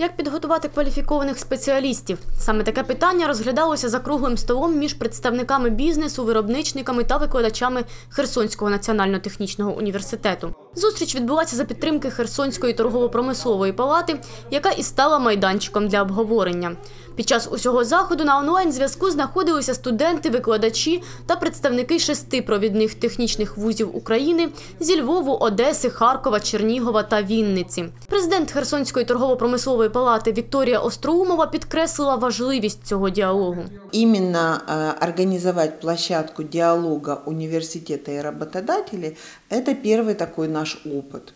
Як підготувати кваліфікованих спеціалістів? Саме таке питання розглядалося за круглим столом між представниками бізнесу, виробничниками та викладачами Херсонського національно-технічного університету. Зустріч відбулася за підтримки Херсонської торгово-промислової палати, яка і стала майданчиком для обговорення. Під час усього заходу на онлайн-зв'язку знаходилися студенти, викладачі та представники шести провідних технічних вузів України зі Львову, Одеси, Харкова, Чернігова та Вінниці. Президент Херсонської торгово-промислової палати Вікторія Остроумова підкреслила важливість цього діалогу. Именно э, организовать площадку диалога университета и работодателей – это первый такой наш опыт.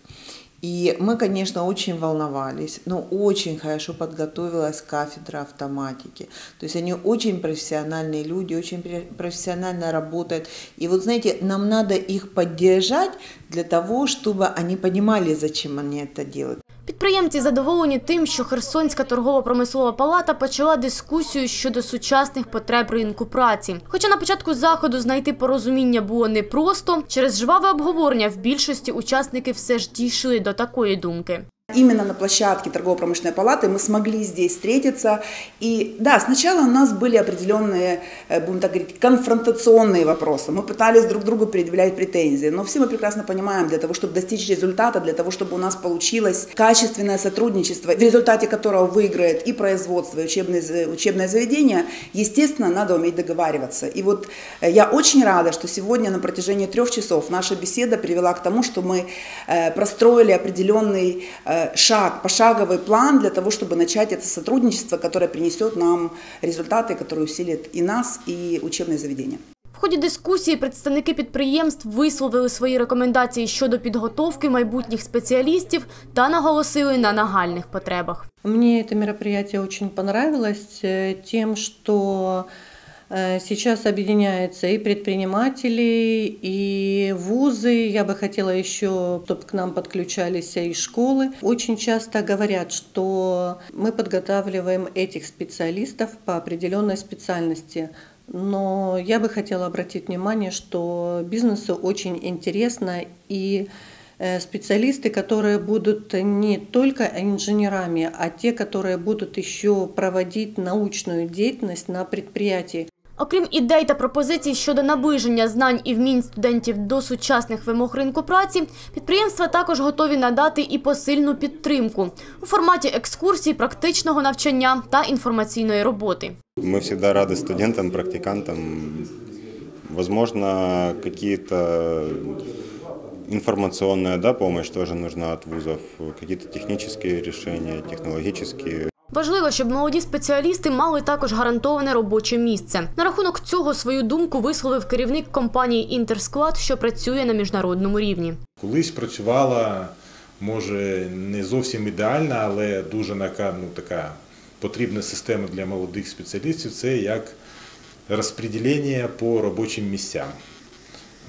И мы, конечно, очень волновались, но очень хорошо подготовилась кафедра автоматики. То есть они очень профессиональные люди, очень профессионально работают. И вот знаете, нам надо их поддержать для того, чтобы они понимали, зачем они это делают. Підприємці задоволені тим, що Херсонська торгово-промислова палата почала дискусію щодо сучасних потреб ринку праці. Хоча на початку заходу знайти порозуміння було непросто, через жваве обговорення в більшості учасники все ж дійшли до такої думки. Именно на площадке торгово-промышленной палаты мы смогли здесь встретиться. И да, сначала у нас были определенные, э, будем так говорить, конфронтационные вопросы. Мы пытались друг другу предъявлять претензии. Но все мы прекрасно понимаем, для того, чтобы достичь результата, для того, чтобы у нас получилось качественное сотрудничество, в результате которого выиграет и производство, и учебное, учебное заведение, естественно, надо уметь договариваться. И вот э, я очень рада, что сегодня на протяжении трех часов наша беседа привела к тому, что мы э, простроили определенный шаг, пошаговый план для того, чтобы начать это сотрудничество, которое принесет нам результаты, которые усилят и нас, и учебное заведение. В ході дискусії представники підприємств висловили свої рекомендації щодо підготовки майбутніх спеціалістів та наголосили на нагальних потребах. Мне это мероприятие очень понравилось э, тем, что э, сейчас объединяются и предприниматели, и вузы. Я бы хотела еще, чтобы к нам подключались и школы. Очень часто говорят, что мы подготавливаем этих специалистов по определенной специальности. Но я бы хотела обратить внимание, что бизнесу очень интересно и э, специалисты, которые будут не только инженерами, а те, которые будут еще проводить научную деятельность на предприятии. Окрім ідей та пропозицій щодо наближення знань і вмінь студентів до сучасних вимог ринку праці, підприємства також готові надати і посильну підтримку у форматі екскурсій, практичного навчання та інформаційної роботи. Мы всегда рады студентам, практикантам. Возможно, какие-то информационная да, помощь тоже нужна от вузов, какие-то технические решения, технологические. Важливо, щоб молоді спеціалісти мали також гарантоване робоче місце. На рахунок цього свою думку висловив керівник компанії Інтерсклад, що працює на міжнародному рівні. Колись працювала, може, не зовсім ідеальна, але дуже ну, така потрібна система для молодих спеціалістів це як розподілення по робочим місцям.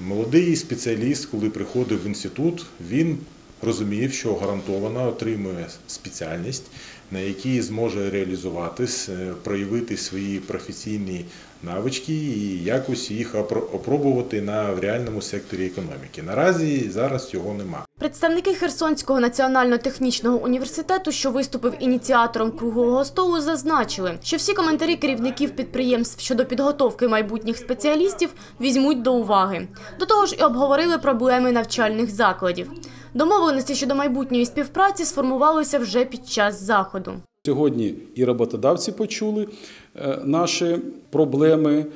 Молодий спеціаліст, коли приходив в інститут, він розумів, що гарантовано отримує спеціальність, на якій зможе реалізуватись, е, проявити свої професійні навички і якось їх опро- опробувати на в реальному секторі економіки. Наразі зараз цього нема. Представники Херсонського національно-технічного університету, що виступив ініціатором круглого столу, зазначили, що всі коментарі керівників підприємств щодо підготовки майбутніх спеціалістів візьмуть до уваги. До того ж, і обговорили проблеми навчальних закладів. Домовленості щодо майбутньої співпраці сформувалися вже під час заходу. Сьогодні і роботодавці почули е, наші проблеми,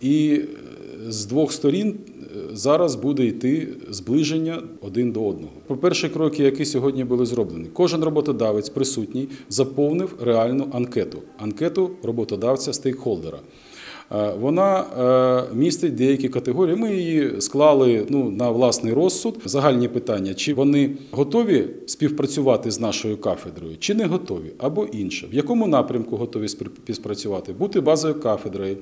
і е, з двох сторін е, зараз буде йти зближення один до одного. Про перші кроки, які сьогодні були зроблені, кожен роботодавець присутній заповнив реальну анкету анкету роботодавця стейкхолдера. Е, Вона е, містить деякі категорії. Ми її склали ну, на власний розсуд. Загальні питання: чи вони готові співпрацювати з нашою кафедрою, чи не готові, або інше. В якому напрямку готові спів- співпрацювати? Бути базовою кафедрою,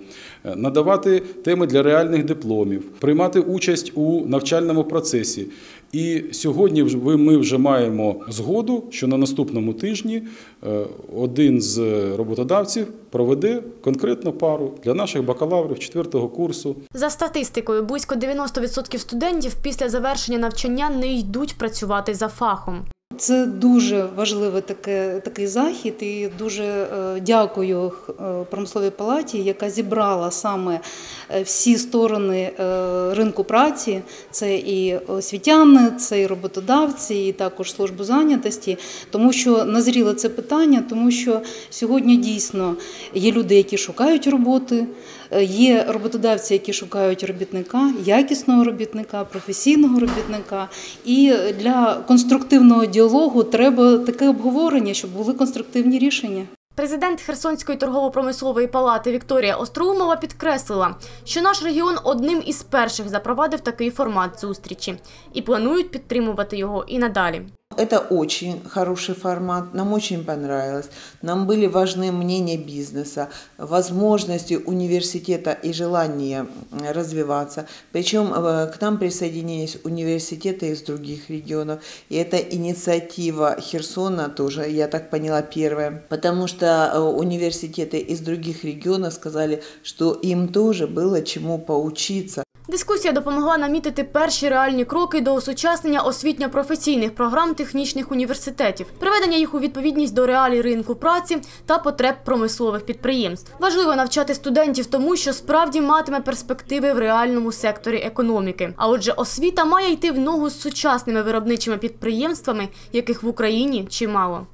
е, надавати теми для реальних дипломів, приймати участь у навчальному процесі. І сьогодні ми вже маємо згоду, що на наступному тижні е, один з роботодавців проведе конкретну пару для наших бакалаврів четвертого курсу. За статистикою, близько 90% студентів після завершення навчання не йдуть працювати за фахом. Це дуже важливий таке, такий захід, і дуже е, дякую е, промисловій палаті, яка зібрала саме е, всі сторони ринку праці. Це і освітяни, це і роботодавці, і також службу зайнятості, тому що назріло це питання, тому що сьогодні дійсно є люди, які шукають роботи, є роботодавці, які шукають робітника, якісного робітника, професійного робітника. І для конструктивного діалогу треба таке обговорення, щоб були конструктивні рішення. Президент Херсонської торгово-промислової палати Вікторія Остроумова підкреслила, що наш регіон одним із перших запровадив такий формат зустрічі і планують підтримувати його і надалі. Это очень хороший формат, нам очень понравилось. Нам были важны мнения бизнеса, возможности университета и желание развиваться. Причем э, к нам присоединились университеты из других регионов. И эта инициатива Херсона тоже, я так поняла, первая. Потому что э, университеты из других регионов сказали, что им тоже было чему поучиться. Дискусія допомогла намітити перші реальні кроки до осучаснення освітньо-професійних програм технічних університетів, приведення їх у відповідність до реалій ринку праці та потреб промислових підприємств. Важливо навчати студентів тому, що справді матиме перспективи в реальному секторі економіки. А отже, освіта має йти в ногу з сучасними виробничими підприємствами, яких в Україні чимало.